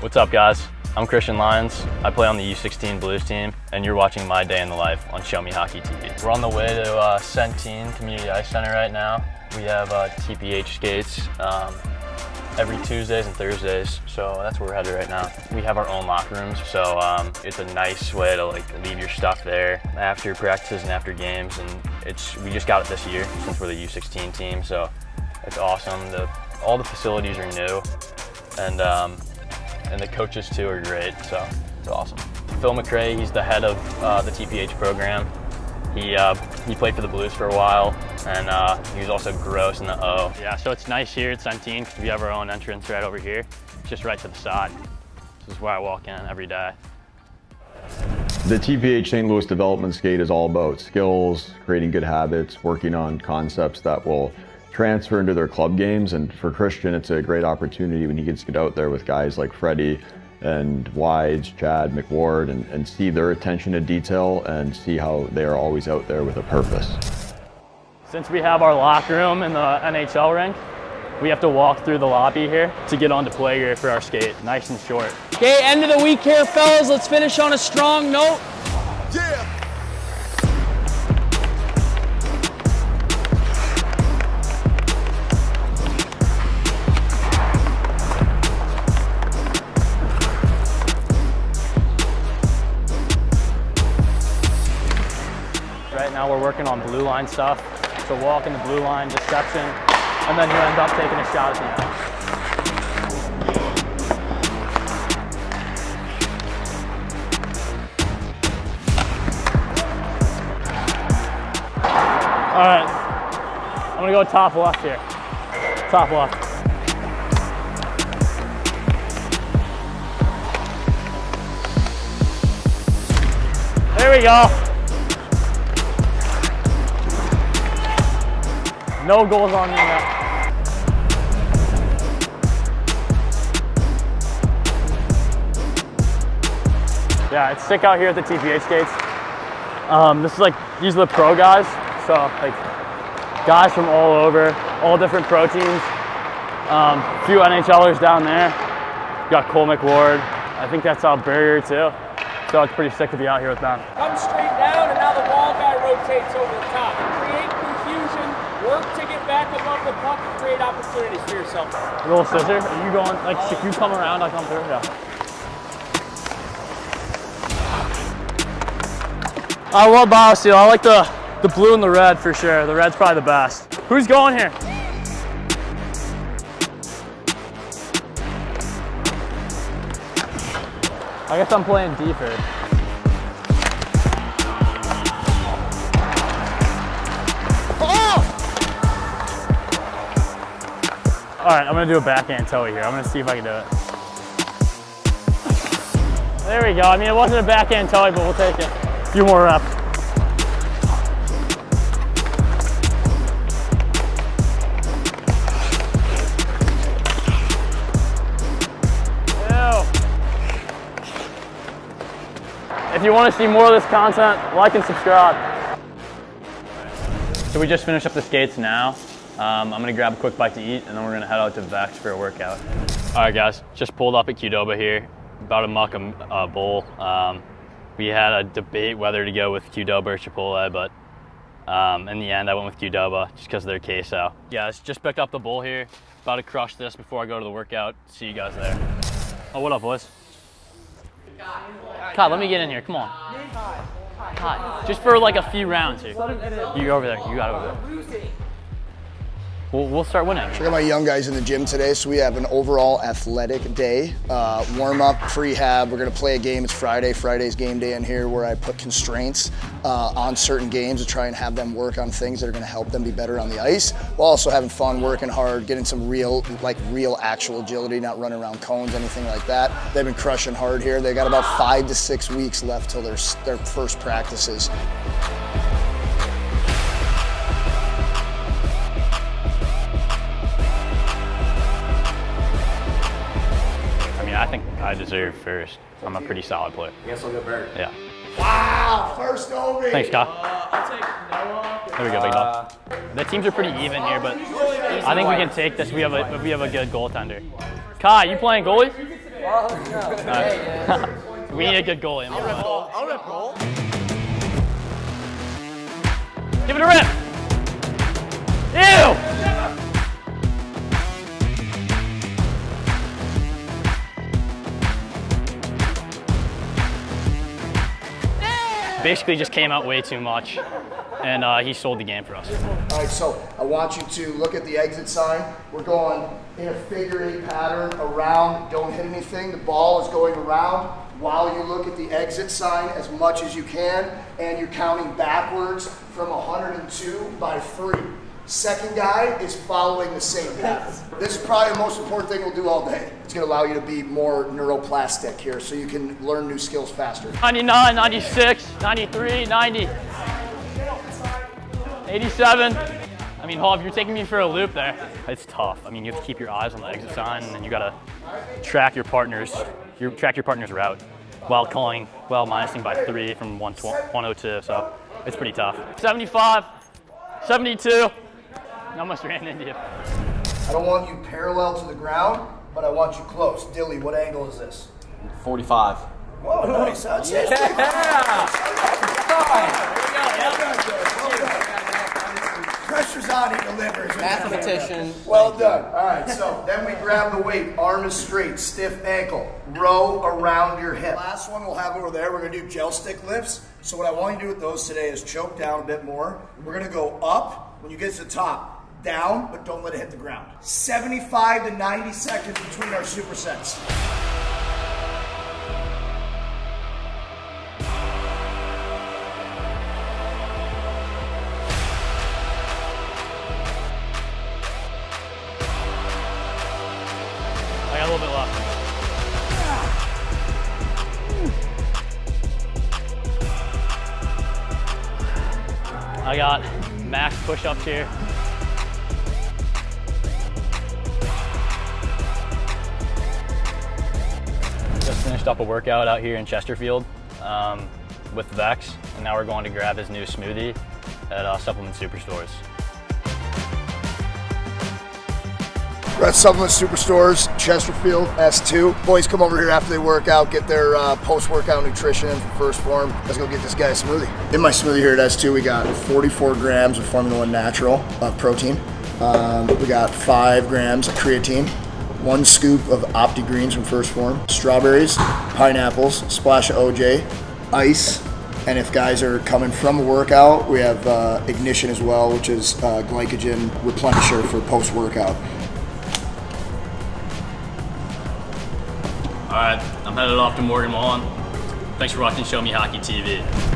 What's up, guys? I'm Christian Lyons. I play on the U16 Blues team, and you're watching my day in the life on Show Me Hockey TV. We're on the way to uh, Centene Community Ice Center right now. We have uh, TPH skates um, every Tuesdays and Thursdays, so that's where we're headed right now. We have our own locker rooms, so um, it's a nice way to like leave your stuff there after practices and after games, and it's we just got it this year since we're the U16 team, so it's awesome. The, all the facilities are new, and um, and the coaches too are great, so it's awesome. Phil McRae, he's the head of uh, the TPH program. He, uh, he played for the Blues for a while, and uh, he was also gross in the O. Yeah, so it's nice here at Centene because we have our own entrance right over here, just right to the side. This is where I walk in every day. The TPH St. Louis Development Skate is all about skills, creating good habits, working on concepts that will transfer into their club games. And for Christian, it's a great opportunity when he gets to get out there with guys like Freddie and Wides, Chad, McWard, and, and see their attention to detail and see how they are always out there with a purpose. Since we have our locker room in the NHL rink, we have to walk through the lobby here to get onto play here for our skate, nice and short. Okay, end of the week here, fellas. Let's finish on a strong note. Yeah. Blue line stuff. So walk in the blue line, deception, and then you end up taking a shot at the end. All right, I'm gonna go top left here. Top left. There we go. No goals on me now. Yeah, it's sick out here at the TPH skates. Um, this is like, these are the pro guys. So like guys from all over, all different pro teams. Um, few NHLers down there. Got Cole McWard. I think that's Alberger too. So it's pretty sick to be out here with them. Come straight down, and now the wall guy rotates over the top. Create confusion, work back above the puck, and create opportunities for yourself. Little scissor, are you going, like if you come around, I come through, yeah. I love BioSteel. I like the, the blue and the red for sure. The red's probably the best. Who's going here? I guess I'm playing deeper. All right, I'm gonna do a backhand toe here. I'm gonna see if I can do it. There we go. I mean, it wasn't a backhand toe, but we'll take it. A few more reps. If you want to see more of this content, like and subscribe. So we just finished up the skates now. Um, I'm gonna grab a quick bite to eat and then we're gonna head out to Vex for a workout. All right guys, just pulled up at Qdoba here, about to muck a uh, bowl. Um, we had a debate whether to go with Qdoba or Chipotle, but um, in the end I went with Qdoba just because of their queso. Guys, just picked up the bowl here, about to crush this before I go to the workout. See you guys there. Oh, what up boys? Kai, let me get in here, come on. Kai, just for like a few rounds here. You go over there, you got over there. We'll, we'll start winning. I got my young guys in the gym today, so we have an overall athletic day. Uh, warm up, prehab. We're gonna play a game. It's Friday. Friday's game day in here, where I put constraints uh, on certain games to try and have them work on things that are gonna help them be better on the ice, while also having fun, working hard, getting some real, like real, actual agility, not running around cones, anything like that. They've been crushing hard here. They got about five to six weeks left till their their first practices. Think I deserve first. I'm a pretty solid player. I guess I'll go Bird. Yeah. Wow, first over. Thanks, Kyle. Uh, I'll take Noah. There we go, big dog. Uh, the teams are pretty even here, but I think we can take this. We have a we have a good goaltender. Kai, you playing goalie? we need a good goalie. in the Rip goal. I'll rip goal. Give it a rip. Basically, just came out way too much, and uh, he sold the game for us. All right, so I want you to look at the exit sign. We're going in a figure eight pattern around. Don't hit anything. The ball is going around while you look at the exit sign as much as you can, and you're counting backwards from 102 by three. Second guy is following the same path. This is probably the most important thing we'll do all day. It's going to allow you to be more neuroplastic here so you can learn new skills faster. 99, 96, 93, 90, 87. I mean, Hall, if you're taking me for a loop there, it's tough. I mean, you have to keep your eyes on the exit sign, and then you gotta track your partner's, your track your partner's route while calling, while minusing by three from 120 102. So it's pretty tough. 75, 72. I almost ran into you. I don't want you parallel to the ground, but I want you close. Dilly, what angle is this? 45. Whoa, nice. That's it. Pressure's on, he delivers. Mathematician. Well done. All right, so then we grab the weight. Arm is straight, stiff ankle. Row around your hip. Last one we'll have over there, we're gonna do gel stick lifts. So what I want you to do with those today is choke down a bit more. We're gonna go up when you get to the top, down, but don't let it hit the ground. 75 to 90 seconds between our supersets. I got a little bit. I got max push-ups here. Finished up a workout out here in Chesterfield um, with Vex, and now we're going to grab his new smoothie at uh, Supplement Superstores. We're at Supplement Superstores, Chesterfield, S2. Boys come over here after they work out, get their uh, post-workout nutrition in for First Form. Let's go get this guy a smoothie. In my smoothie here at S2, we got 44 grams of Formula One Natural uh, protein. Um, we got five grams of creatine, one scoop of Opti Greens from First Form, strawberries, pineapples, splash of OJ, ice, and if guys are coming from a workout, we have uh, Ignition as well, which is uh, glycogen replenisher for post-workout. All right, I'm headed off to Morgan Wallen. Thanks for watching Show Me Hockey TV.